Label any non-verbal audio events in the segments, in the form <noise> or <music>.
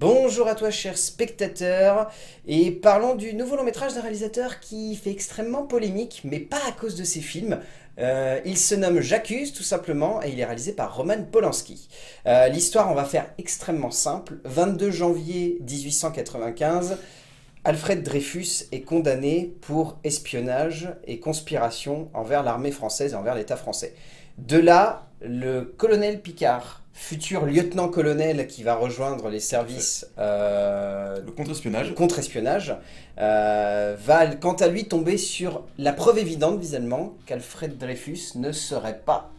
Bonjour à toi cher spectateur, et parlons du nouveau long métrage d'un réalisateur qui fait extrêmement polémique, mais pas à cause de ses films. Euh, il se nomme J'accuse tout simplement, et il est réalisé par Roman Polanski. Euh, l'histoire, on va faire extrêmement simple. 22 janvier 1895, Alfred Dreyfus est condamné pour espionnage et conspiration envers l'armée française et envers l'État français. De là, le colonel Picard futur lieutenant-colonel qui va rejoindre les services euh, le contre-espionnage, contre-espionnage euh, va quant à lui tomber sur la preuve évidente visuellement qu'Alfred Dreyfus ne serait pas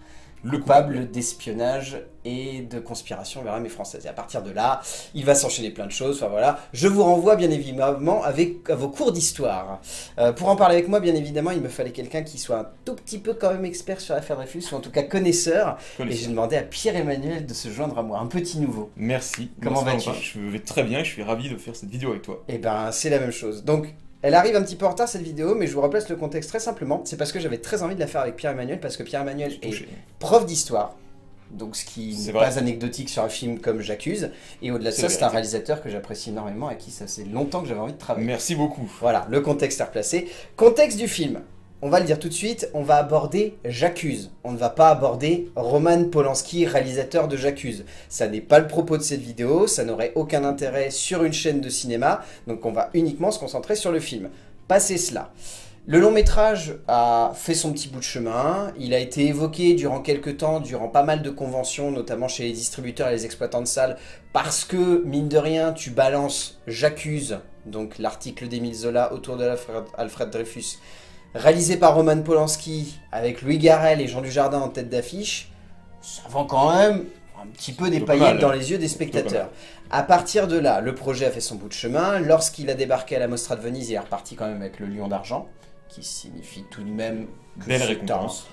le coupable d'espionnage et de conspiration vers l'armée française. Et à partir de là, il va s'enchaîner plein de choses. Enfin voilà, je vous renvoie bien évidemment avec, à vos cours d'histoire. Euh, pour en parler avec moi, bien évidemment, il me fallait quelqu'un qui soit un tout petit peu quand même expert sur l'affaire Dreyfus, ou en tout cas connaisseur. Et j'ai demandé à Pierre-Emmanuel de se joindre à moi, un petit nouveau. Merci. Comment vas-tu Je vais très bien, je suis ravi de faire cette vidéo avec toi. Eh ben, c'est la même chose. Donc, elle arrive un petit peu en retard cette vidéo, mais je vous replace le contexte très simplement. C'est parce que j'avais très envie de la faire avec Pierre-Emmanuel, parce que Pierre-Emmanuel est prof d'histoire. Donc ce qui n'est pas anecdotique sur un film comme J'accuse. Et au-delà de ça, c'est un réalisateur que j'apprécie énormément, et qui ça fait longtemps que j'avais envie de travailler. Merci beaucoup. Voilà, le contexte est replacé. Contexte du film on va le dire tout de suite, on va aborder J'accuse. On ne va pas aborder Roman Polanski, réalisateur de J'accuse. Ça n'est pas le propos de cette vidéo, ça n'aurait aucun intérêt sur une chaîne de cinéma, donc on va uniquement se concentrer sur le film. Passez cela. Le long métrage a fait son petit bout de chemin, il a été évoqué durant quelques temps, durant pas mal de conventions, notamment chez les distributeurs et les exploitants de salles, parce que, mine de rien, tu balances J'accuse, donc l'article d'Émile Zola autour de Alfred Dreyfus, réalisé par Roman Polanski, avec Louis Garrel et Jean Dujardin en tête d'affiche, ça vend quand même un petit peu des paillettes dans les yeux des spectateurs. À partir de là, le projet a fait son bout de chemin. Lorsqu'il a débarqué à la Mostra de Venise, il est reparti quand même avec le Lion d'Argent, qui signifie tout de même Belle récompense.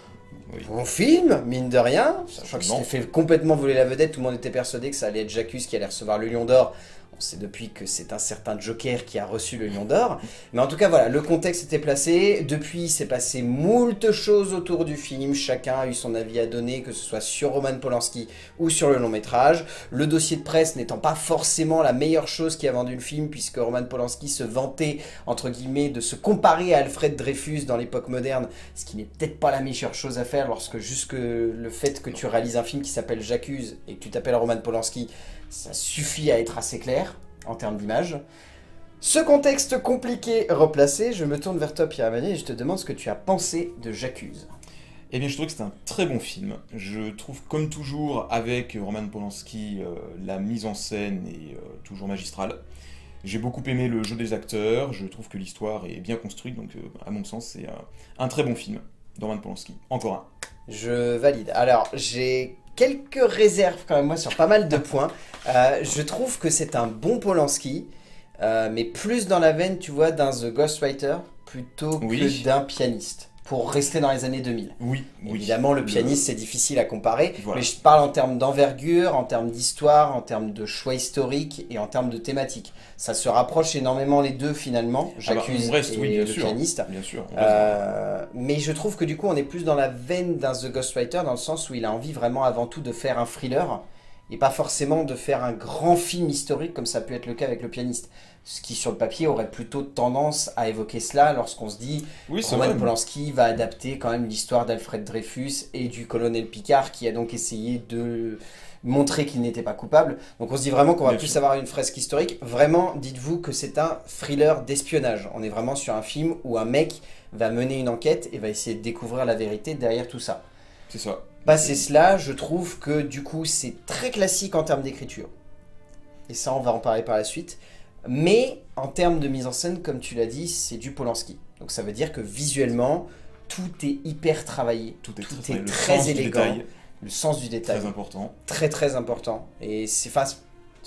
Bon film, mine de rien. Sachant qu'il s'était fait complètement voler la vedette, tout le monde était persuadé que ça allait être Jacques qui allait recevoir le Lion d'Or. Sait depuis que c'est un certain Joker qui a reçu le Lion d'Or. Mais en tout cas, voilà, le contexte était placé. Depuis, s'est passé moult choses autour du film. Chacun a eu son avis à donner, que ce soit sur Roman Polanski ou sur le long métrage. Le dossier de presse n'étant pas forcément la meilleure chose qui a vendu le film, puisque Roman Polanski se vantait, entre guillemets, de se comparer à Alfred Dreyfus dans l'époque moderne, ce qui n'est peut-être pas la meilleure chose à faire lorsque juste le fait que tu réalises un film qui s'appelle J'accuse et que tu t'appelles Roman Polanski, ça suffit à être assez clair en termes d'image. Ce contexte compliqué replacé, je me tourne vers toi Pierre Emmanuel et je te demande ce que tu as pensé de J'accuse. Eh bien, je trouve que c'est un très bon film. Je trouve, comme toujours, avec Roman Polanski, euh, la mise en scène est euh, toujours magistrale. J'ai beaucoup aimé le jeu des acteurs, je trouve que l'histoire est bien construite, donc euh, à mon sens, c'est un très bon film de Roman Polanski. Encore un. Je valide. Alors, j'ai quelques réserves quand même moi sur pas mal de points. Euh, je trouve que c'est un bon Polanski, euh, mais plus dans la veine, tu vois, d'un The Ghostwriter plutôt que d'un pianiste pour rester dans les années 2000. Oui, Évidemment, le pianiste, c'est difficile à comparer, mais je parle en termes d'envergure, en termes d'histoire, en termes de choix historique et en termes de thématique. Ça se rapproche énormément les deux finalement, ah bah, J'accuse et le pianiste. Bien sûr. Euh, mais je trouve que du coup, on est plus dans la veine d'un The Ghostwriter, dans le sens où il a envie vraiment avant tout de faire un thriller et pas forcément de faire un grand film historique comme ça peut être le cas avec le pianiste. Ce qui sur le papier aurait plutôt tendance à évoquer cela lorsqu'on se dit oui, Roman Polanski va adapter quand même l'histoire d'Alfred Dreyfus et du colonel Picard qui a donc essayé de montrer qu'il n'était pas coupable. Donc on se dit vraiment qu'on va plus avoir une fresque historique. Vraiment, dites-vous que c'est un thriller d'espionnage. On est vraiment sur un film où un mec va mener une enquête et va essayer de découvrir la vérité derrière tout ça. C'est ça. Passer cela, je trouve que du coup c'est très classique en termes d'écriture. Et ça, on va en parler par la suite. Mais en termes de mise en scène, comme tu l'as dit, c'est du Polanski. Donc ça veut dire que visuellement, tout est hyper travaillé. Tout est très, élégant. Le sens du détail. Très important. Très très important. Et c'est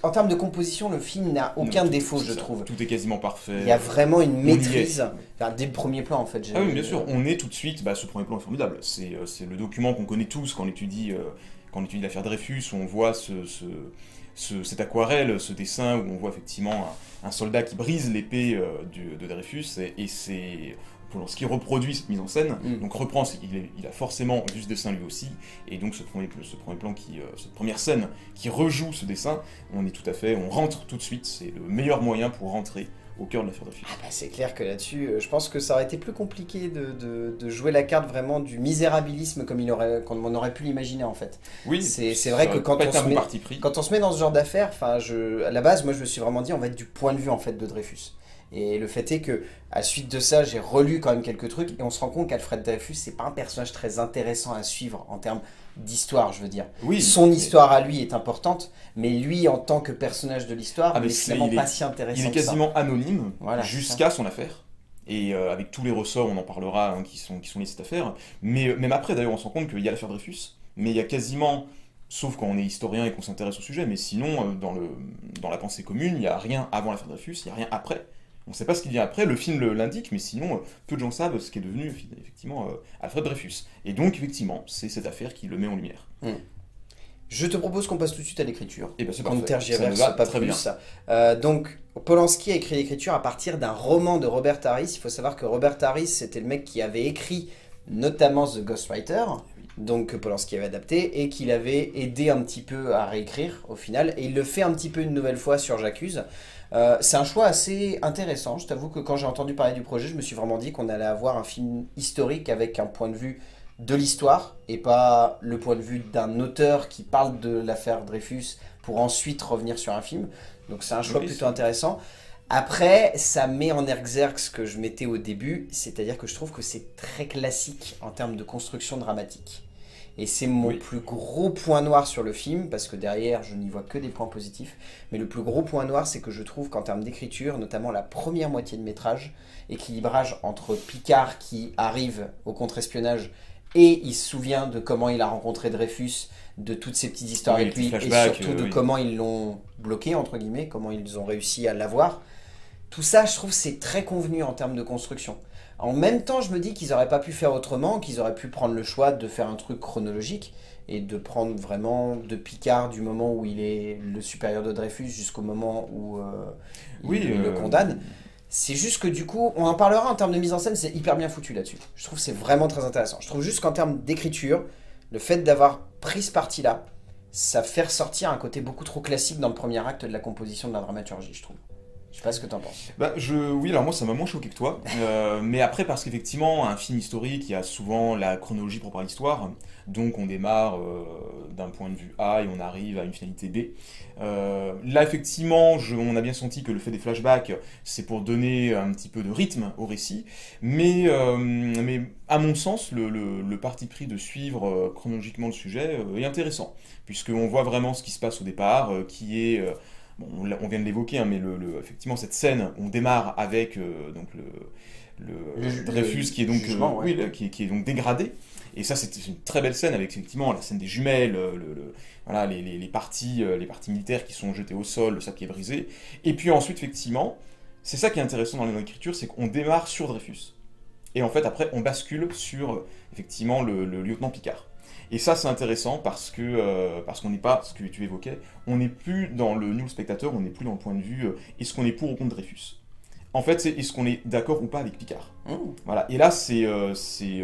en termes de composition, le film n'a aucun défaut, je trouve. Tout est quasiment parfait. Il y a vraiment une maîtrise. dès le premier plan, en fait. Ah oui, bien sûr. On est tout de suite. Bah, ce premier plan est formidable. C'est euh, le document qu'on connaît tous quand on étudie, euh, quand on étudie l'affaire Dreyfus. On voit ce, cette aquarelle, ce dessin où on voit effectivement un, soldat qui brise l'épée euh, de Dreyfus. Et, c'est Polanski reproduit cette mise en scène, Mm. donc reprend, il, est- il a forcément vu ce dessin lui aussi, et donc ce premier, ce premier plan, qui, euh, cette première scène qui rejoue ce dessin, on est tout à fait, on rentre tout de suite, c'est le meilleur moyen pour rentrer au cœur de l'affaire Dreyfus. Ah bah, c'est clair que là-dessus, euh, je pense que ça aurait été plus compliqué de, de- de jouer la carte vraiment du misérabilisme comme, il aurait, comme on aurait pu l'imaginer en fait. Oui, C'est- vrai que quand on se met- parti pris. Quand on se met dans ce genre d'affaires, à la base, moi, je me suis vraiment dit, on va être du point de vue en fait de Dreyfus. Et le fait est que, à suite de ça, j'ai relu quand même quelques trucs et on se rend compte qu'Alfred Dreyfus, c'est pas un personnage très intéressant à suivre en termes d'histoire, je veux dire. Oui, Son histoire à lui est importante, mais lui, en tant que personnage de l'histoire, Ah, c'est- est- pas si intéressant. Il est ça. quasiment anonyme Voilà, jusqu'à son affaire. Et euh, avec tous les ressorts, on en parlera, hein, qui, sont, qui sont liés à cette affaire. Mais euh, même après, d'ailleurs, on se rend compte qu'il y a l'affaire Dreyfus, mais il y a quasiment, sauf quand on est historien et qu'on s'intéresse au sujet, mais sinon, euh, dans, le, dans la pensée commune, il n'y a rien avant l'affaire Dreyfus, il n'y a rien après. On ne sait pas ce qu'il y a après, le film l'indique, mais sinon, euh, peu de gens savent ce qui est devenu effectivement euh, Alfred Dreyfus. Et donc, effectivement, c'est cette affaire qui le met en lumière. Je te propose qu'on passe tout de suite à l'écriture. Et ben c'est qu'on tergiverse pas très plus. bien. Euh, donc, Polanski a écrit l'écriture à partir d'un roman de Robert Harris. Il faut savoir que Robert Harris, c'était le mec qui avait écrit notamment The Ghostwriter, donc que Polanski avait adapté, et qu'il avait aidé un petit peu à réécrire au final. Et il le fait un petit peu une nouvelle fois sur J'accuse. Euh, c'est un choix assez intéressant. Je t'avoue que quand j'ai entendu parler du projet, je me suis vraiment dit qu'on allait avoir un film historique avec un point de vue de l'histoire et pas le point de vue d'un auteur qui parle de l'affaire Dreyfus pour ensuite revenir sur un film. Donc c'est un choix Oui, plutôt intéressant. Après, ça met en exergue ce que je mettais au début, c'est-à-dire que je trouve que c'est très classique en termes de construction dramatique. Et c'est mon Oui. plus gros point noir sur le film, parce que derrière, je n'y vois que des points positifs. Mais le plus gros point noir, c'est que je trouve qu'en termes d'écriture, notamment la première moitié de métrage, équilibrage entre Picard qui arrive au contre-espionnage et il se souvient de comment il a rencontré Dreyfus, de toutes ces petites histoires Oui, avec lui, et surtout de euh, oui. comment ils l'ont bloqué, entre guillemets, comment ils ont réussi à l'avoir. Tout ça, je trouve, c'est très convenu en termes de construction. En même temps, je me dis qu'ils auraient pas pu faire autrement, qu'ils auraient pu prendre le choix de faire un truc chronologique et de prendre vraiment de Picard du moment où il est le supérieur de Dreyfus jusqu'au moment où euh, il Oui, le euh, condamne. C'est juste que du coup, on en parlera en termes de mise en scène, c'est hyper bien foutu là-dessus. Je trouve que c'est vraiment très intéressant. Je trouve juste qu'en termes d'écriture, le fait d'avoir pris ce parti-là, ça fait ressortir un côté beaucoup trop classique dans le premier acte de la composition de la dramaturgie, je trouve. Je sais pas ce que t'en penses. Bah, je, oui, alors moi ça m'a moins choqué que toi, Euh, mais après parce qu'effectivement un film historique il y a souvent la chronologie propre à l'histoire, donc on démarre euh, d'un point de vue A et on arrive à une finalité B. Euh, là effectivement on a bien senti que le fait des flashbacks c'est pour donner un petit peu de rythme au récit, mais, mais à mon sens le, le- parti pris de suivre chronologiquement le sujet est intéressant, puisqu'on voit vraiment ce qui se passe au départ, qui est... Bon, on, vient de l'évoquer, hein, mais le, le- effectivement, cette scène, on démarre avec euh, donc le, Dreyfus qui est donc jugement, ouais. oui, là, qui, est- qui est donc dégradé. Et ça, c'est une très belle scène avec effectivement la scène des jumelles, euh, le, le- voilà, les, les- les parties, euh, les parties militaires qui sont jetées au sol, le sac qui est brisé. Et puis ensuite, effectivement, c'est ça qui est intéressant dans l'écriture, c'est qu'on démarre sur Dreyfus. Et en fait, après, on bascule sur effectivement le, le lieutenant Picard. Et ça, c'est intéressant parce que euh, parce qu'on n'est pas, ce que tu évoquais, on n'est plus dans le nul spectateur, on n'est plus dans le point de vue euh, est-ce qu'on est pour ou contre Dreyfus? En fait, c'est est-ce qu'on est d'accord ou pas avec Picard? Mmh. Voilà. Et là, c'est euh, c'est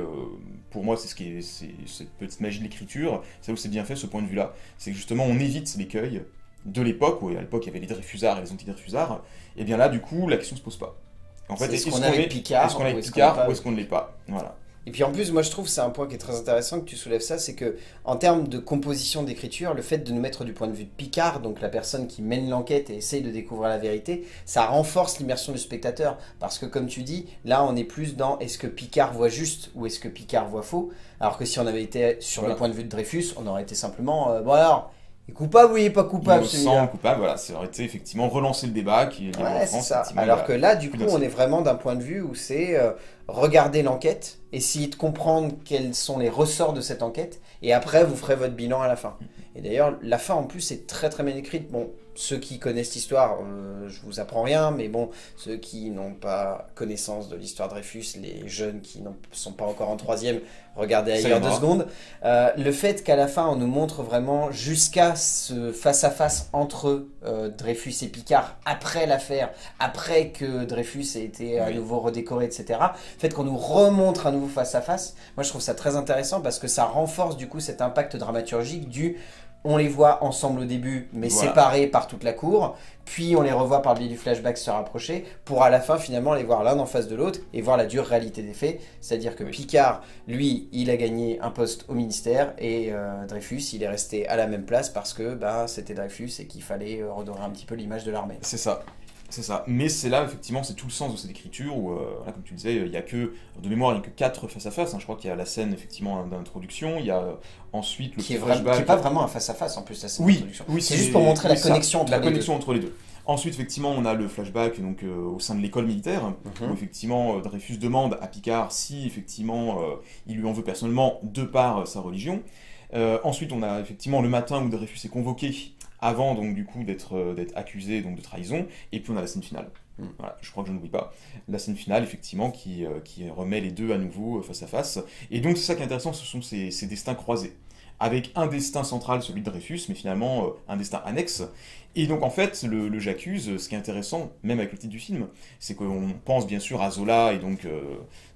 pour moi, c'est ce qui est c'est cette petite magie de l'écriture. C'est où c'est bien fait ce point de vue-là. C'est que justement, on évite l'écueil de l'époque où à l'époque il y avait les Dreyfusards et les anti-Dreyfusards. Et bien là, du coup, la question se pose pas. En fait, est-ce qu'on est- Picard, est-ce qu'on est avec est-ce qu'on Picard pas ou est-ce qu'on ne l'est pas? Voilà. Et puis en plus, moi je trouve c'est un point qui est très intéressant que tu soulèves ça, c'est que en termes de composition d'écriture, le fait de nous mettre du point de vue de Picard, donc la personne qui mène l'enquête et essaye de découvrir la vérité, ça renforce l'immersion du spectateur. Parce que comme tu dis, là on est plus dans est-ce que Picard voit juste ou est-ce que Picard voit faux? Alors que si on avait été sur le point de vue de Dreyfus, on aurait été simplement, euh, bon alors, il est coupable ou il est pas coupable Innocent, coupable, voilà, ça aurait été effectivement relancer le débat qui est Ouais, c'est France. ça. Alors que là, du coup, on est vraiment d'un point de vue où c'est euh, regarder l'enquête, essayer de comprendre quels sont les ressorts de cette enquête, et après, vous ferez votre bilan à la fin. Et d'ailleurs, la fin, en plus, est très très bien écrite. Bon, ceux qui connaissent l'histoire, euh, je vous apprends rien, mais bon, ceux qui n'ont pas connaissance de l'histoire Dreyfus, les jeunes qui ne sont pas encore en troisième, regardez ailleurs deux secondes. Euh, le fait qu'à la fin, on nous montre vraiment jusqu'à ce face-à-face entre euh, Dreyfus et Picard après l'affaire, après que Dreyfus ait été à Oui. nouveau redécoré, etc., fait qu'on nous remontre un nouveau face à face, moi je trouve ça très intéressant parce que ça renforce du coup cet impact dramaturgique du on les voit ensemble au début, mais séparés par toute la cour, puis on les revoit par le biais du flashback se rapprocher, pour à la fin finalement les voir l'un en face de l'autre et voir la dure réalité des faits. C'est-à-dire que Picard, lui, il a gagné un poste au ministère et euh, Dreyfus, il est resté à la même place parce que bah, c'était Dreyfus et qu'il fallait euh, redorer un petit peu l'image de l'armée. C'est ça. C'est ça. Mais c'est là, effectivement, c'est tout le sens de cette écriture où, euh, comme tu disais, il n'y a que, de mémoire, il n'y a que 4 face-à-face. Hein. Je crois qu'il y a la scène, effectivement, d'introduction. Il y a ensuite le qui flashback. Est qui n'est pas vraiment un face-à-face, en plus, la scène oui, Oui, c'est juste pour montrer la connexion entre la les connexion entre les deux. Ensuite, effectivement, on a le flashback donc, euh, au sein de l'école militaire, mhm. où effectivement euh, Dreyfus demande à Picard si effectivement il lui en veut personnellement de par sa religion. ensuite, on a effectivement le matin où Dreyfus est convoqué avant donc du coup d'être d'être accusé donc de trahison, et puis on a la scène finale. Mm. je crois que je n'oublie pas. La scène finale, effectivement, qui, euh, qui remet les deux à nouveau euh, face à face. Et donc, c'est ça qui est intéressant, ce sont ces, ces destins croisés. Avec un destin central, celui de Dreyfus, mais finalement euh, un destin annexe. Et donc, en fait, le, J'accuse, ce qui est intéressant, même avec le titre du film, c'est qu'on pense bien sûr à Zola, et donc,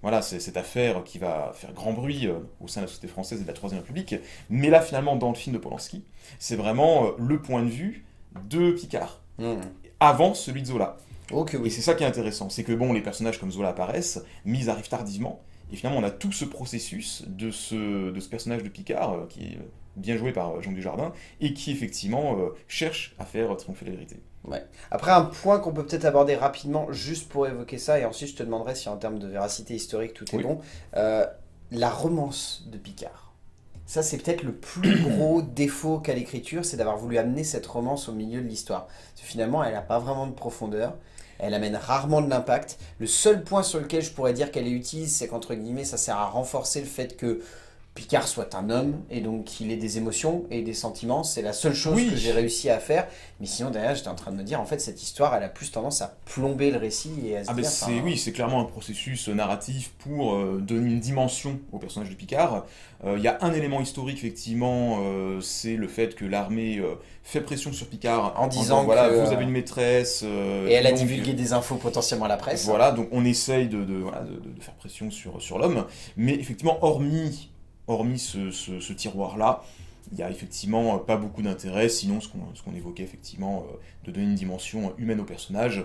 voilà, c'est cette affaire qui va faire grand bruit au sein de la société française et de la Troisième République. Mais là, finalement, dans le film de Polanski, c'est vraiment le point de vue de Picard. Mm. Avant celui de Zola. Et c'est ça qui est intéressant, c'est que bon, les personnages comme Zola apparaissent, mais ils arrivent tardivement, et finalement on a tout ce processus de ce, de ce personnage de Picard, euh, qui est bien joué par euh, Jean Dujardin, et qui effectivement euh, cherche à faire triompher la vérité. Ouais. Après, un point qu'on peut peut-être aborder rapidement, juste pour évoquer ça, et ensuite je te demanderai si en termes de véracité historique tout est bon, la romance de Picard. Ça, c'est peut-être le plus <coughs> gros défaut qu'a l'écriture, c'est d'avoir voulu amener cette romance au milieu de l'histoire. Finalement, elle n'a pas vraiment de profondeur. Elle amène rarement de l'impact. Le seul point sur lequel je pourrais dire qu'elle est utile, c'est qu'entre guillemets, ça sert à renforcer le fait que Picard soit un homme et donc qu'il ait des émotions et des sentiments. C'est la seule chose que j'ai réussi à faire. Mais sinon, derrière, j'étais en train de me dire, en fait, cette histoire, elle a plus tendance à plomber le récit et à se ah dire. c'est, oui, c'est clairement un processus narratif pour euh, donner une dimension au personnage de Picard. Euh, il y a un élément historique, effectivement, euh, c'est le fait que l'armée fait pression sur Picard en disant, voilà, vous avez une maîtresse. et elle a divulgué des infos potentiellement à la presse. Voilà, donc on essaye de, de, de faire pression sur, sur l'homme. Mais effectivement, hormis hormis ce, tiroir-là, il n'y a effectivement pas beaucoup d'intérêt, sinon ce qu'on évoquait effectivement, euh, de donner une dimension humaine au personnage,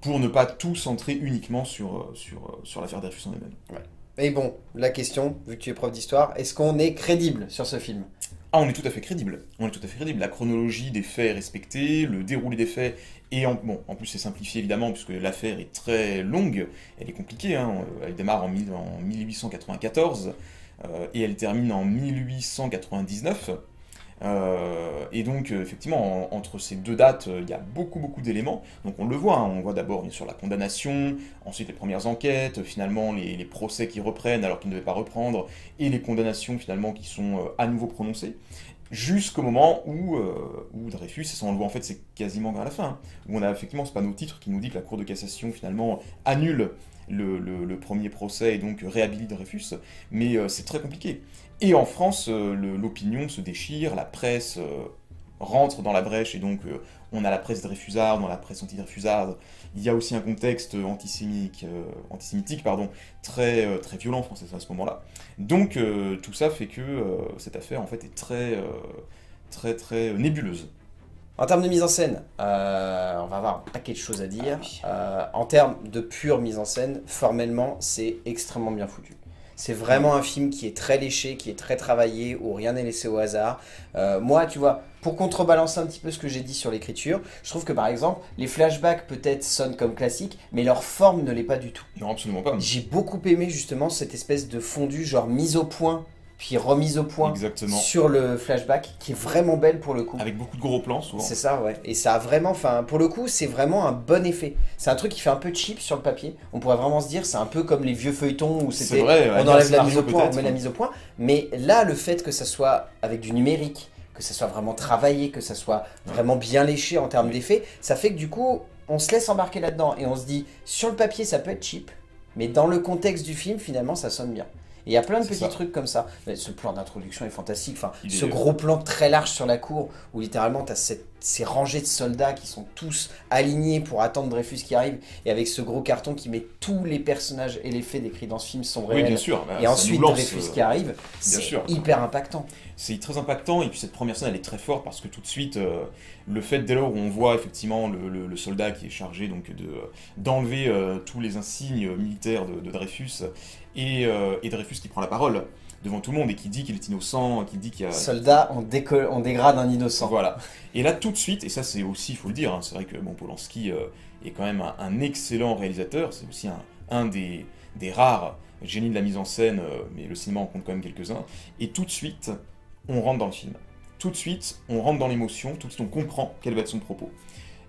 pour ne pas tout centrer uniquement sur, sur, sur l'affaire Dreyfus en elle-même. Ouais. Et bon, la question, vu que tu es prof d'histoire, est-ce qu'on est crédible sur ce film? Ah, on est tout à fait crédible. On est tout à fait crédible. La chronologie des faits est respectée, le déroulé des faits et en, bon, en plus c'est simplifié évidemment puisque l'affaire est très longue, elle est compliquée. Hein. Elle démarre en, en 1894. Euh, et elle termine en 1899. Euh, et donc, euh, effectivement, entre ces deux dates, il y a beaucoup, beaucoup d'éléments. Donc, on le voit. Hein. on voit d'abord, bien sûr, la condamnation, ensuite les premières enquêtes, finalement, les, procès qui reprennent alors qu'ils ne devaient pas reprendre, et les condamnations, finalement, qui sont à nouveau prononcées. Jusqu'au moment où, où Dreyfus, et ça on le voit en fait, c'est quasiment vers la fin, hein, où on a effectivement ce panneau titre qui nous dit que la Cour de cassation, finalement, annule le, premier procès et donc réhabilite Dreyfus, mais euh, c'est très compliqué. Et en France, euh, l'opinion se déchire, la presse euh, rentre dans la brèche et donc on a la presse Dreyfusarde, dans la presse anti-Dreyfusarde. Il y a aussi un contexte antisémitique, antisémitique pardon, très, très violent en France à ce moment-là. Donc tout ça fait que cette affaire en fait est très, très, très nébuleuse. En termes de mise en scène, euh, on va avoir un paquet de choses à dire. Ah euh, en termes de pure mise en scène, formellement, c'est extrêmement bien foutu. C'est vraiment un film qui est très léché, qui est très travaillé, où rien n'est laissé au hasard. Euh, moi, tu vois, pour contrebalancer un petit peu ce que j'ai dit sur l'écriture, je trouve que par exemple, les flashbacks peut-être sonnent comme classiques, mais leur forme ne l'est pas du tout. Non, absolument pas. J'ai beaucoup aimé justement cette espèce de fondu, genre mise au point puis remise au point sur le flashback, qui est vraiment belle pour le coup. Avec beaucoup de gros plans souvent. C'est ça, ouais. Et ça a vraiment, enfin, pour le coup, c'est vraiment un bon effet. C'est un truc qui fait un peu cheap sur le papier. On pourrait vraiment se dire, c'est un peu comme les vieux feuilletons où c'était, on enlève la mise au point, on met la mise au point. Mais là, le fait que ça soit avec du numérique, que ça soit vraiment travaillé, que ça soit vraiment bien léché en termes d'effet, ça fait que du coup, on se laisse embarquer là-dedans et on se dit, sur le papier, ça peut être cheap, mais dans le contexte du film, finalement, ça sonne bien il y a plein de petits trucs comme ça. Mais ce plan d'introduction est fantastique. Enfin, ce gros plan très large sur la cour où littéralement tu as cette ces rangées de soldats qui sont tous alignés pour attendre Dreyfus qui arrive, et avec ce gros carton qui met tous les personnages et les faits décrits dans ce film sont réels. Oui, bien sûr. bah, Et ensuite lance, Dreyfus euh, qui arrive, c'est hyper impactant. C'est très impactant et puis cette première scène elle est très forte parce que tout de suite euh, le fait dès lors où on voit effectivement le, le- le soldat qui est chargé donc de d'enlever euh, tous les insignes militaires de, de Dreyfus et, euh, et Dreyfus qui prend la parole devant tout le monde et qui dit qu'il est innocent, qui dit qu'il y a Soldat, on, on dégrade un innocent. voilà. Et là, tout de suite, et ça c'est aussi, il faut le dire, hein, c'est vrai que bon, Polanski euh, est quand même un, excellent réalisateur, c'est aussi un, des, rares génies de la mise en scène, euh, mais le cinéma en compte quand même quelques-uns. Et tout de suite, on rentre dans le film. Tout de suite, on rentre dans l'émotion, tout de suite, on comprend quel va être son propos.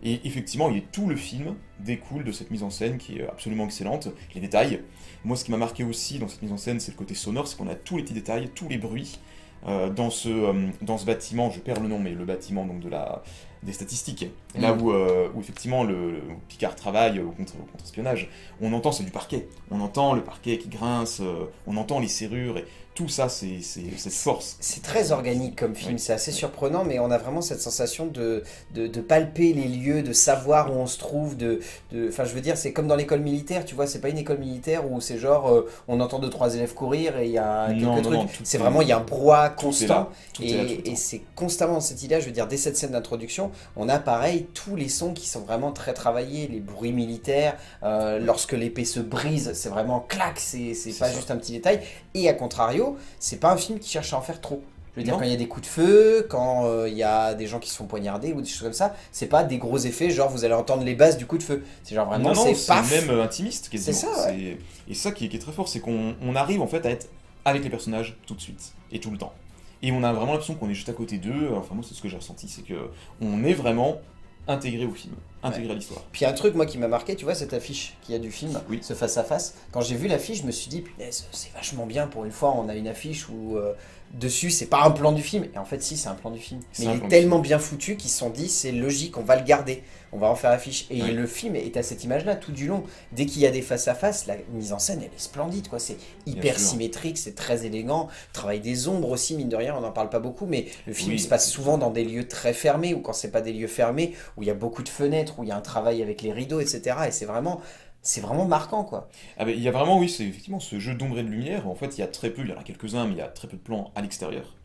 Et effectivement, tout le film découle de cette mise en scène qui est absolument excellente. Les détails. Moi, ce qui m'a marqué aussi dans cette mise en scène, c'est le côté sonore, c'est qu'on a tous les petits détails, tous les bruits. Euh, dans, ce, euh, dans ce bâtiment, je perds le nom, mais le bâtiment donc de la, des statistiques, là Mm. où, euh, où effectivement le, le Picard travaille au contre- au contre-espionnage, on entend c'est du parquet, on entend le parquet qui grince, on entend les serrures, et tout ça c'est c'est- cette force. C'est très organique comme film, Oui. c'est assez surprenant, mais on a vraiment cette sensation de, de, de palper les lieux, de savoir où on se trouve, de, de, enfin je veux dire, c'est comme dans l'école militaire, tu vois, c'est pas une école militaire où c'est genre, euh, on entend deux trois élèves courir et il y a quelques Non, non, trucs, c'est est- vraiment, il y a un brouhaha constant, tout est là tout et, et c'est constamment dans cette idée, je veux dire, dès cette scène d'introduction, on a pareil tous les sons qui sont vraiment très travaillés, les bruits militaires, euh, lorsque l'épée se brise, c'est vraiment clac, c'est pas ça. juste un petit détail. Et à contrario, c'est pas un film qui cherche à en faire trop. Je veux dire, Non. quand il y a des coups de feu, quand euh, il y a des gens qui se font poignarder ou des choses comme ça, c'est pas des gros effets, genre vous allez entendre les basses du coup de feu. C'est genre vraiment, c'est même euh, intimiste quasiment. C'est ça, Et ça qui est, qui est très fort, c'est qu'on on arrive en fait à être avec les personnages tout de suite et tout le temps. Et on a vraiment l'impression qu'on est juste à côté d'eux. Enfin moi c'est ce que j'ai ressenti, c'est que on est vraiment intégré au film, intégré à l'histoire. Puis un truc moi qui m'a marqué, tu vois cette affiche qu'il y a du film, Oui. ce face à face. Quand j'ai vu l'affiche, je me suis dit c'est vachement bien pour une fois, on a une affiche où euh, dessus c'est pas un plan du film. Et en fait si, c'est un plan du film. Mais il est tellement bien foutu qu'ils se sont dit c'est logique, on va le garder, on va en faire affiche. Et le film est à cette image-là tout du long. Dès qu'il y a des face à face, la mise en scène elle est splendide quoi. C'est hyper symétrique, c'est très élégant. Travail des ombres aussi mine de rien, on n'en parle pas beaucoup, mais le film Oui. se passe souvent dans des lieux très fermés ou quand c'est pas des lieux fermés où il y a beaucoup de fenêtres, où il y a un travail avec les rideaux, etc. Et c'est vraiment, c'est vraiment marquant, quoi. Ah ben, il y a vraiment, oui, c'est effectivement ce jeu d'ombre et de lumière. En fait, il y a très peu, il y en a quelques-uns, mais il y a très peu de plans à l'extérieur.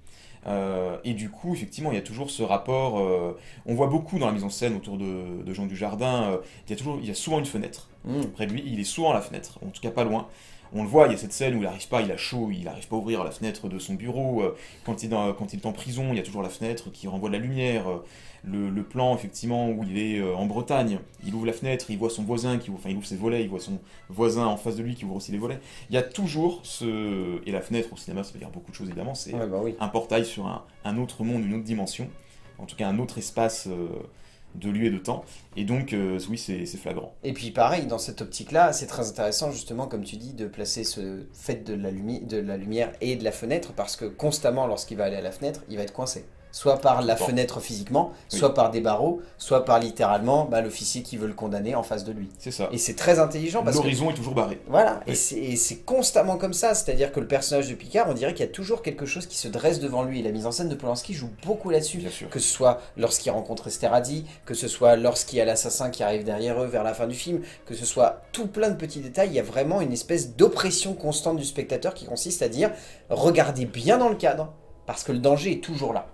Euh, et du coup, effectivement, il y a toujours ce rapport. euh, on voit beaucoup dans la mise en scène autour de, de Jean Dujardin. euh, il y a toujours, il y a souvent une fenêtre Mm. près de lui. Il est souvent à la fenêtre, en tout cas pas loin. On le voit, il y a cette scène où il n'arrive pas, il a chaud, il n'arrive pas à ouvrir la fenêtre de son bureau. euh, Quand il, est dans- quand il est en prison, il y a toujours la fenêtre qui renvoie de la lumière. Le, le plan, effectivement, où il est euh, en Bretagne, il ouvre la fenêtre, il voit son voisin qui ouvre, enfin, il ouvre ses volets, il voit son voisin en face de lui qui ouvre aussi les volets. Il y a toujours ce. Et la fenêtre au cinéma, ça veut dire beaucoup de choses évidemment. C'est Ouais, bah oui. un portail sur un, un autre monde, une autre dimension, en tout cas un autre espace euh, de lieu et de temps. Et donc, euh, oui, c'est c'est flagrant. Et puis pareil, dans cette optique-là, c'est très intéressant justement, comme tu dis, de placer ce fait de la, de la lumière et de la fenêtre, parce que constamment, lorsqu'il va aller à la fenêtre, il va être coincé. Soit par la Bon. fenêtre physiquement, Oui. soit par des barreaux, soit par littéralement bah, l'officier qui veut le condamner en face de lui. C'est ça. Et c'est très intelligent parce que L'horizon est toujours barré. Voilà, et Oui. c'est- et c'est constamment comme ça, c'est-à-dire que le personnage de Picard, on dirait qu'il y a toujours quelque chose qui se dresse devant lui, et la mise en scène de Polanski joue beaucoup là-dessus, que ce soit lorsqu'il rencontre Esterhazy, que ce soit lorsqu'il y a l'assassin qui arrive derrière eux vers la fin du film, que ce soit tout plein de petits détails, il y a vraiment une espèce d'oppression constante du spectateur qui consiste à dire, regardez bien dans le cadre, parce que le danger est toujours là.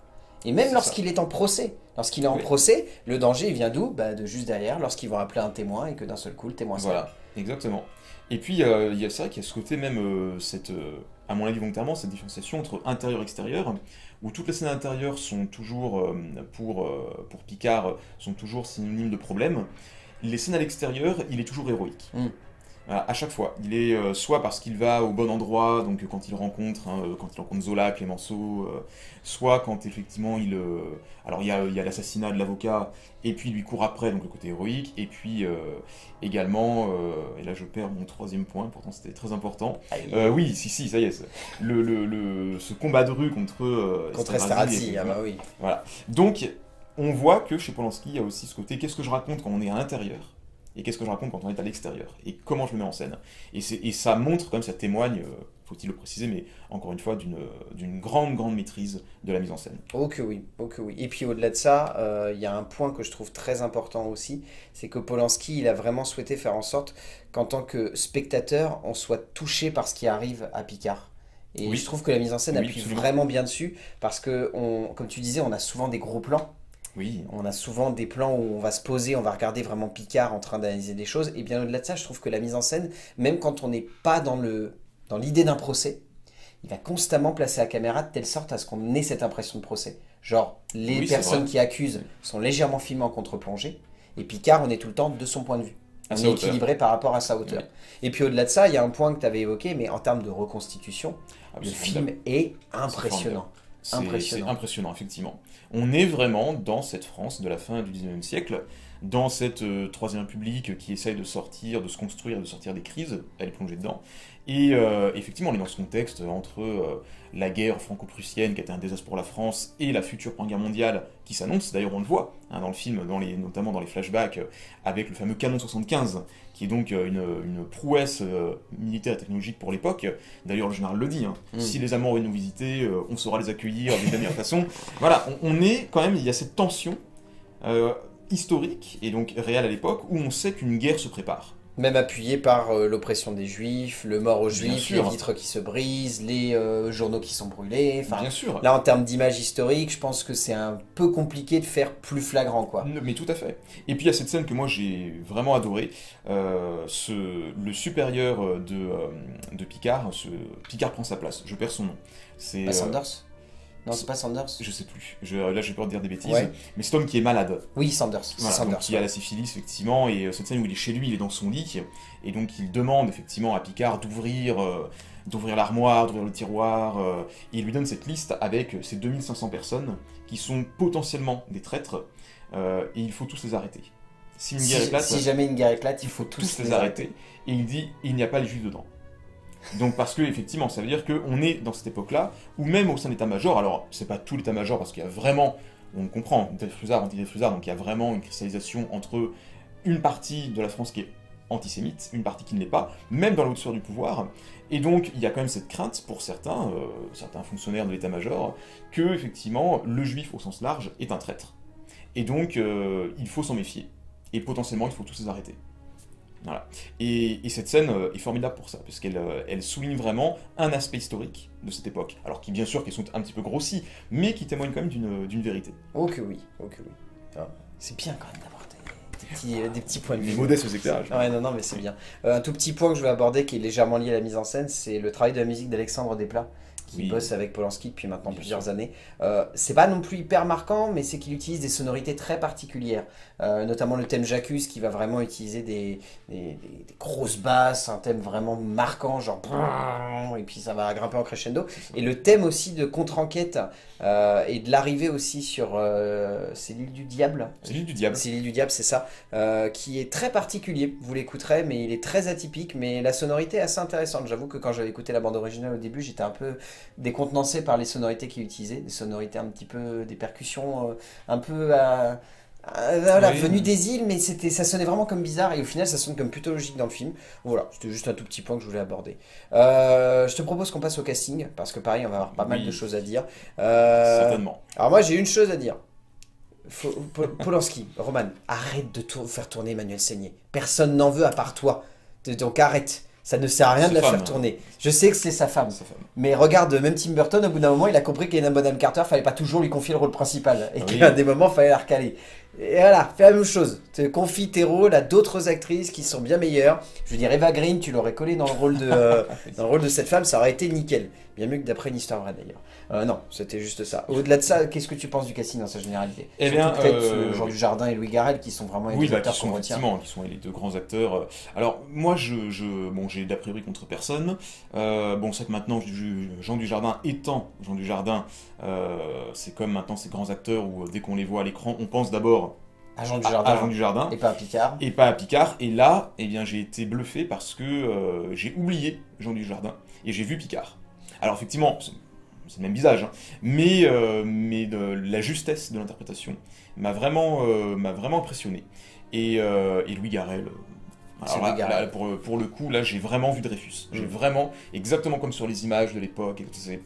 Et même lorsqu'il est en procès, lorsqu'il est en Oui. procès, le danger il vient d'où? Bah, De juste derrière, lorsqu'ils vont appeler un témoin et que d'un seul coup le témoin. Voilà, exactement. Et puis, euh, il y a- c'est vrai qu'il y a ce côté même, euh, cette, euh, à mon avis volontairement, cette différenciation entre intérieur et extérieur, où toutes les scènes intérieures sont toujours, pour, pour Picard, sont toujours synonymes de problème. Les scènes à l'extérieur, il est toujours héroïque. Mm. Voilà, à chaque fois. Il est euh, soit parce qu'il va au bon endroit, donc quand il rencontre, hein, euh, quand il rencontre Zola, Clémenceau, euh, soit quand effectivement il... euh, alors il y a, il y a l'assassinat de l'avocat, et puis il lui court après, donc le côté héroïque, et puis également, et là je perds mon troisième point, pourtant c'était très important. Oui, si, si, ça y est, le, le, le- ce combat de rue contre... Contre et- ah bah oui. Donc, on voit que chez Polanski, il y a aussi ce côté, qu'est-ce que je raconte quand on est à l'intérieur? Et qu'est-ce que je raconte quand on est à l'extérieur, et comment je me mets en scène? Et, et ça montre, comme ça témoigne, euh, faut-il le préciser, mais encore une fois, d'une grande, grande maîtrise de la mise en scène. Oh que oui, oh que oui. Et puis au-delà de ça, euh, il y a un point que je trouve très important aussi, c'est que Polanski, il a vraiment souhaité faire en sorte qu'en tant que spectateur, on soit touché par ce qui arrive à Picard. Et je trouve que la mise en scène appuie vraiment bien dessus, parce que, on, comme tu disais, on a souvent des gros plans, oui. On a souvent des plans où on va se poser, on va regarder vraiment Picard en train d'analyser des choses. Et bien au-delà de ça, je trouve que la mise en scène, même quand on n'est pas dans le dans l'idée d'un procès, il va constamment placer la caméra de telle sorte à ce qu'on ait cette impression de procès. Genre, les personnes qui accusent sont légèrement filmées en contre-plongée, et Picard, on est tout le temps de son point de vue. on est équilibré par rapport à sa hauteur. Et puis au-delà de ça, il y a un point que tu avais évoqué, mais en termes de reconstitution, le film est impressionnant. C'est impressionnant. effectivement. On est vraiment dans cette France de la fin du 19e siècle, dans cette euh, Troisième République qui essaye de sortir, de se construire, de sortir des crises, elle est plongée dedans. Et euh, effectivement, on est dans ce contexte entre euh, la guerre franco-prussienne qui a été un désastre pour la France et la future Première Guerre mondiale qui s'annonce. D'ailleurs, on le voit hein, dans le film, dans les, notamment dans les flashbacks, avec le fameux canon 75, qui est donc une, prouesse militaire et technologique pour l'époque. D'ailleurs, le général le dit hein, mm. si les Allemands viennent nous visiter, on saura les accueillir de la meilleure façon. Voilà, on, on, est quand même, il y a cette tension historique, et donc réel à l'époque, où on sait qu'une guerre se prépare. Même appuyé par euh, l'oppression des juifs, le mort aux juifs, les vitres qui se brisent, les euh, journaux qui sont brûlés. Enfin, Bien sûr. Là, en termes d'image historique, je pense que c'est un peu compliqué de faire plus flagrant. quoi. Mais tout à fait. Et puis il y a cette scène que moi j'ai vraiment adorée. Euh, ce, le supérieur de, de Picard, ce, Picard prend sa place, je perds son nom. C'est Sanders non, c'est pas Sanders Je sais plus. Je, là, j'ai peur de dire des bêtises. Mais c'est homme qui est malade. Oui, Sanders. Sanders qui a la syphilis, effectivement. Et euh, cette scène où il est chez lui, il est dans son lit. Et donc, il demande, effectivement, à Picard d'ouvrir euh, d'ouvrir l'armoire, d'ouvrir le tiroir. Euh, et il lui donne cette liste avec ces 2500 personnes qui sont potentiellement des traîtres. et il faut tous les arrêter. Si, une guerre éclate, si jamais une guerre éclate, il faut tous, les, arrêter. Et il dit il n'y a pas les juifs dedans. Donc parce que effectivement, ça veut dire qu'on est dans cette époque-là, ou même au sein de l'état-major, alors c'est pas tout l'état-major parce qu'il y a vraiment, on comprend, Delfruzard, anti-Delfruzard, donc il y a vraiment une cristallisation entre une partie de la France qui est antisémite, une partie qui ne l'est pas, même dans l'autre du pouvoir. Et donc, il y a quand même cette crainte pour certains, euh, certains fonctionnaires de l'état-major, que, effectivement, le juif au sens large est un traître. Et donc, euh, il faut s'en méfier. Et potentiellement, il faut tous les arrêter. Voilà. Et, cette scène euh, est formidable pour ça, parce qu'elle euh, elle souligne vraiment un aspect historique de cette époque. Alors qui, bien sûr, qui sont un petit peu grossis, mais qui témoignent quand même d'une vérité. Oh que oui, oh que oui. Ah, c'est bien quand même d'avoir des, petits, euh, des petits points de vue. modestes aux éclairages. Ouais, non, non, mais c'est bien. un tout petit point que je vais aborder, qui est légèrement lié à la mise en scène, c'est le travail de la musique d'Alexandre Desplat qui bosse avec Polanski depuis maintenant plusieurs années. Euh, c'est pas non plus hyper marquant, mais c'est qu'il utilise des sonorités très particulières, euh, notamment le thème J'accuse qui va vraiment utiliser des, des, grosses basses, un thème vraiment marquant, genre et puis ça va grimper en crescendo. Et le thème aussi de contre-enquête euh, et de l'arrivée aussi sur c'est l'île du diable. C'est l'île du diable. C'est l'île du diable, c'est ça, qui est très particulier. Vous l'écouterez, mais il est très atypique, mais la sonorité est assez intéressante. J'avoue que quand j'avais écouté la bande originale au début, j'étais un peu décontenancé par les sonorités qu'il utilisait, des sonorités un petit peu, des percussions euh, un peu à, voilà, venu des îles, mais c'était, ça sonnait vraiment comme bizarre et au final ça sonne comme plutôt logique dans le film. Voilà, c'était juste un tout petit point que je voulais aborder. Euh, je te propose qu'on passe au casting parce que pareil, on va avoir pas mal de choses à dire. Euh, Certainement. Alors moi j'ai une chose à dire. Polanski, Roman, arrête de faire tourner Emmanuel Seigné. Personne n'en veut à part toi. Donc arrête. Ça ne sert à rien de la faire tourner. Je sais que c'est sa femme. Mais regarde, même Tim Burton, au bout d'un moment, il a compris qu'Hélène Bonham Carter, fallait pas toujours lui confier le rôle principal. Et qu'à des moments, il fallait la recaler. Et voilà, fais la même chose. Tu confies tes rôles à d'autres actrices qui sont bien meilleures. Je veux dire, Eva Green, tu l'aurais collé dans le rôle de, euh, <laughs> dans le rôle de cette femme, ça aurait été nickel. Bien mieux que d'après une histoire vraie d'ailleurs. Euh, non, c'était juste ça. Au-delà de ça, qu'est-ce que tu penses du casting dans sa généralité? Eh bien, peut-être euh, Jean Dujardin et Louis Garrel qui sont vraiment les oui, deux bah, qui sont effectivement, qui sont les deux grands acteurs. Alors moi, je, je bon, j'ai d'a priori contre personne. bon, c'est que maintenant, Jean Dujardin étant Jean Dujardin, c'est comme maintenant ces grands acteurs où dès qu'on les voit à l'écran, on pense d'abord Agent du Jardin. du Jardin. Et pas à Picard. Et pas à Picard. Et là, eh bien, j'ai été bluffé parce que euh, j'ai oublié Jean du Jardin et j'ai vu Picard. Alors effectivement, c'est le même visage, hein, mais, euh, mais de, la justesse de l'interprétation m'a vraiment, euh, m'a vraiment impressionné. Et, euh, et Louis Garrel. Alors là- là, pour, pour le coup, là, j'ai vraiment vu Dreyfus. J'ai Mm. vraiment, exactement comme sur les images de l'époque,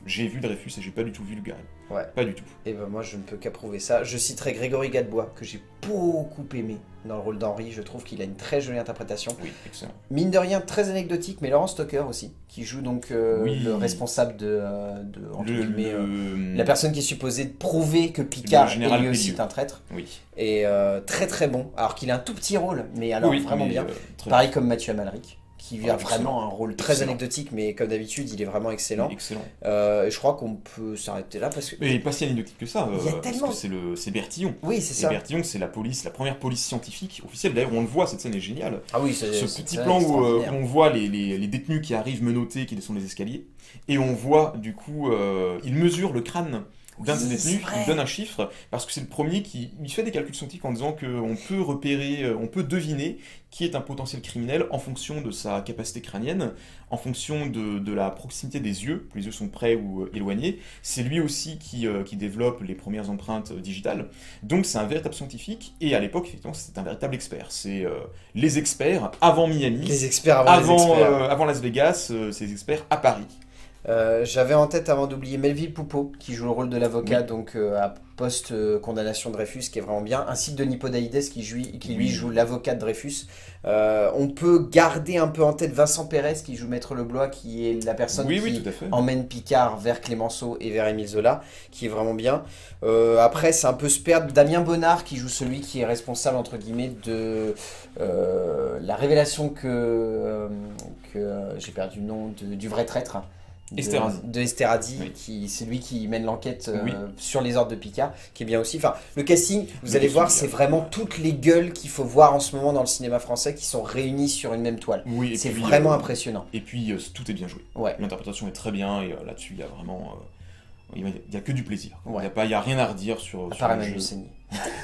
j'ai vu Dreyfus et j'ai pas du tout vu Louis Garrel. Ouais. Pas du tout. Et ben moi je ne peux qu'approuver ça. Je citerai Grégory Gadebois, que j'ai beaucoup aimé dans le rôle d'Henri. Je trouve qu'il a une très jolie interprétation. Oui, excellent. Mine de rien, très anecdotique, mais Laurent Stocker aussi, qui joue donc euh, Oui. le responsable de, euh, de entre Le- guillemets, euh, le- la personne qui est supposée de prouver que Picard est lui aussi un traître. Oui. Et très très bon. Alors qu'il a un tout petit rôle, mais alors Oui, vraiment mais, bien. Pareil comme Mathieu Amalric, qui Ah, a vraiment un rôle très Excellent. anecdotique, mais comme d'habitude, il est vraiment excellent. Excellent. Euh, je crois qu'on peut s'arrêter là parce que. Mais pas si anecdotique que ça. Il y a euh, tellement- c'est le, c'est Bertillon. Oui, c'est Et ça. Bertillon, c'est la police, la première police scientifique officielle. D'ailleurs, on le voit, cette scène est géniale. Ah oui, c'est Ce petit plan où, euh, on voit les, les- les détenus qui arrivent menottés, qui descendent les escaliers, et on voit du coup, euh, il mesure le crâne d'un Oui, des détenus, il donne un chiffre, parce que c'est le premier qui il fait des calculs scientifiques en disant qu'on peut repérer, euh, on peut deviner qui est un potentiel criminel en fonction de sa capacité crânienne, en fonction de, de la proximité des yeux, les yeux sont près ou euh, éloignés. C'est lui aussi qui, euh, qui développe les premières empreintes digitales. Donc c'est un véritable scientifique, et à l'époque, effectivement, c'est un véritable expert. C'est euh, les experts avant Miami, Les experts avant, les avant, experts. euh, avant Las Vegas, c'est les experts à Paris. Euh, J'avais en tête avant d'oublier Melville Poupeau qui joue le rôle de l'avocat donc euh, à post condamnation de Dreyfus qui est vraiment bien. Ainsi que Denis Podalides qui, joue, qui lui joue l'avocat de Dreyfus. Euh, on peut garder un peu en tête Vincent Pérez qui joue Maître Leblois qui est la personne Oui, qui oui, emmène Picard vers Clémenceau et vers Émile Zola qui est vraiment bien. Après c'est un peu se perdre Damien Bonnard qui joue celui qui est responsable entre guillemets de la révélation que, que j'ai perdu le nom de- du vrai traître de- Esterhazy. de Esterhazy, Oui. qui c'est lui qui mène l'enquête euh, Oui. sur les ordres de Picard, qui est bien aussi. Enfin, le casting, vous Le allez voir, est c'est vraiment toutes les gueules qu'il faut voir en ce moment dans le cinéma français qui sont réunies sur une même toile. Oui, C'est vraiment euh, impressionnant. Et puis euh, tout est bien joué. Ouais. L'interprétation est très bien et là-dessus il y a vraiment, il y a- que du plaisir. Il Ouais. n'y a a rien à redire sur. À sur part le jeu. Luceni.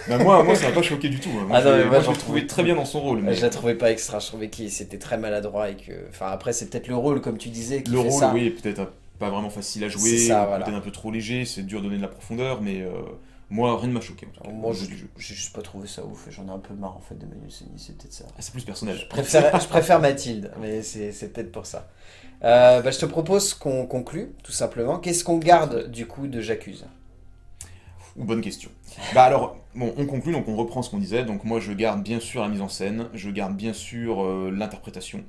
Bah, moi, moi ça m'a pas choqué du tout. Moi, Ah non, je, mais moi, moi, je trouvé trouve- très bien dans son rôle. Mais Je la trouvais pas extra, je trouvais qu'il c'était très maladroit et que. Enfin, après, c'est peut-être le rôle, comme tu disais, qui le fait rôle, ça. oui, peut-être euh, pas vraiment facile à jouer, voilà. peut-être un peu trop léger. C'est dur de donner de la profondeur, mais euh, moi rien ne m'a choqué. En tout cas, Moi, je- j'ai juste pas trouvé ça ouf. J'en ai un peu marre en fait d'Emmanuel Luceni, c'est peut-être ça. Ah, c'est plus personnel. Je préfère, je préfère Mathilde, mais c'est c'est peut-être pour ça. Euh, bah, je te propose qu'on conclue, tout simplement. Qu'est-ce qu'on garde du coup de J'accuse? Ou bonne question. Bah alors, bon, on conclut, donc on reprend ce qu'on disait. Donc moi, je garde bien sûr la mise en scène, je garde bien sûr euh, l'interprétation,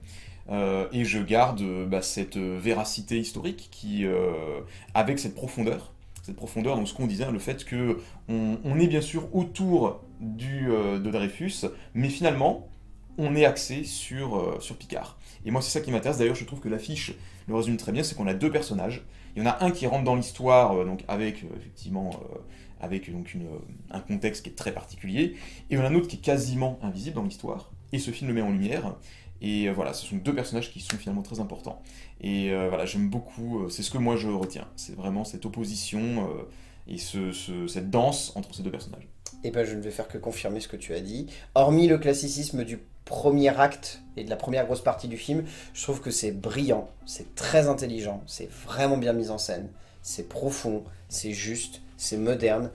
euh, et je garde euh, bah, cette euh, véracité historique qui, euh, avec cette profondeur, cette profondeur, donc ce qu'on disait, le fait que on, on est bien sûr autour du, euh, de Dreyfus, mais finalement, on est axé sur, euh, sur Picard. Et moi, c'est ça qui m'intéresse. D'ailleurs, je trouve que l'affiche le résume très bien, c'est qu'on a deux personnages. Il y en a un qui rentre dans l'histoire, euh, avec effectivement avec un contexte qui est très particulier, et en a un autre qui est quasiment invisible dans l'histoire, et ce film le met en lumière, et euh, voilà, ce sont deux personnages qui sont finalement très importants. Et euh, voilà, j'aime beaucoup, euh, c'est ce que moi je retiens, c'est vraiment cette opposition et ce, ce- cette danse entre ces deux personnages. Eh ben, je ne vais faire que confirmer ce que tu as dit. Hormis le classicisme du premier acte et de la première grosse partie du film, je trouve que c'est brillant, c'est très intelligent, c'est vraiment bien mis en scène, c'est profond, c'est juste, c'est moderne.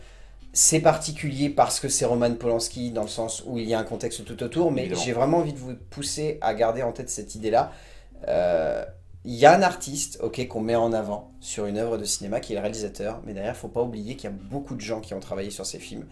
C'est particulier parce que c'est Roman Polanski dans le sens où il y a un contexte tout autour, mais j'ai vraiment envie de vous pousser à garder en tête cette idée-là. Euh, Il y a un artiste, ok, qu'on met en avant sur une œuvre de cinéma qui est le réalisateur, mais derrière, faut pas oublier qu'il y a beaucoup de gens qui ont travaillé sur ces films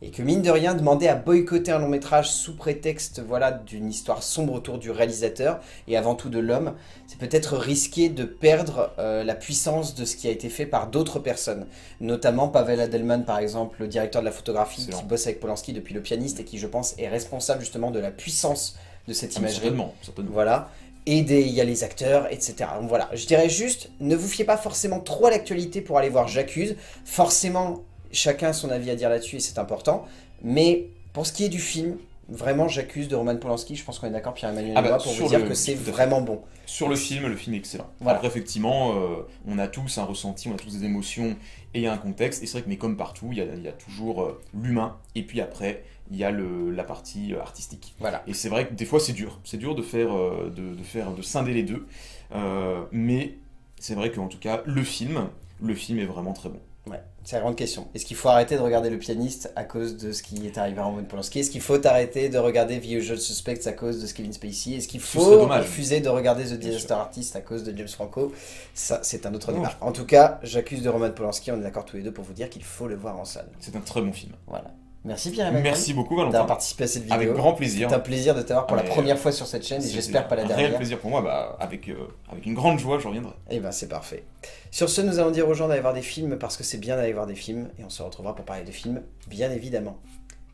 et que mine de rien, demander à boycotter un long métrage sous prétexte voilà d'une histoire sombre autour du réalisateur et avant tout de l'homme, c'est peut-être risquer de perdre euh, la puissance de ce qui a été fait par d'autres personnes, notamment Pavel Adelman par exemple, le directeur de la photographie Excellent. qui bosse avec Polanski depuis Le Pianiste et qui je pense est responsable justement de la puissance de cette imagerie. certainement, certainement. Voilà. Et des- il y a les acteurs, etc. Donc voilà, je dirais juste, ne vous fiez pas forcément trop à l'actualité pour aller voir J'accuse. Forcément, chacun a son avis à dire là-dessus et c'est important. Mais pour ce qui est du film, vraiment J'accuse de Roman Polanski, je pense qu'on est d'accord, Pierre-Emmanuel Ah bah, pour vous dire le- que c'est vraiment bon. Sur le film, le film est excellent. Voilà. Après, effectivement, euh, on a tous un ressenti, on a tous des émotions et il y a un contexte. Et c'est vrai que, mais comme partout, il y a, il y a toujours euh, l'humain et puis après, il y a le, la partie euh, artistique. Voilà. Et c'est vrai que des fois, c'est dur. C'est dur de faire, euh, de, de faire, de scinder les deux. Euh, mais c'est vrai qu'en tout cas, le film, le film est vraiment très bon. Ouais, c'est la grande question. Est-ce qu'il faut arrêter de regarder Le Pianiste à cause de ce qui est arrivé à Roman Polanski? Est-ce qu'il faut arrêter de regarder The Usual Suspects à cause de Kevin Spacey? Est-ce qu'il Ce faut refuser de regarder The Disaster Artist à cause de James Franco? Ça, c'est un autre débat. En tout cas, j'accuse de Roman Polanski, on est d'accord tous les deux pour vous dire qu'il faut le voir en salle. C'est un très bon film. Voilà. Merci Pierre-Emmanuel Merci beaucoup d'avoir Valentin. participé à cette vidéo. Avec grand plaisir. C'est un plaisir de t'avoir pour Ah, la première fois sur cette chaîne et j'espère pas la Un réel dernière. plaisir pour moi, bah, avec, euh, avec une grande joie, je reviendrai. Et ben c'est parfait. Sur ce, nous allons dire aux gens d'aller voir des films parce que c'est bien d'aller voir des films et on se retrouvera pour parler de films, bien évidemment.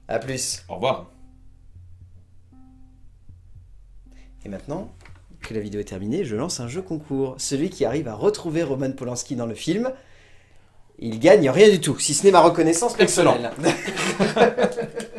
A plus. Au revoir. Et maintenant que la vidéo est terminée, je lance un jeu concours. Celui qui arrive à retrouver Roman Polanski dans le film, il gagne rien du tout, si ce n'est ma reconnaissance Excellent. personnelle. <laughs>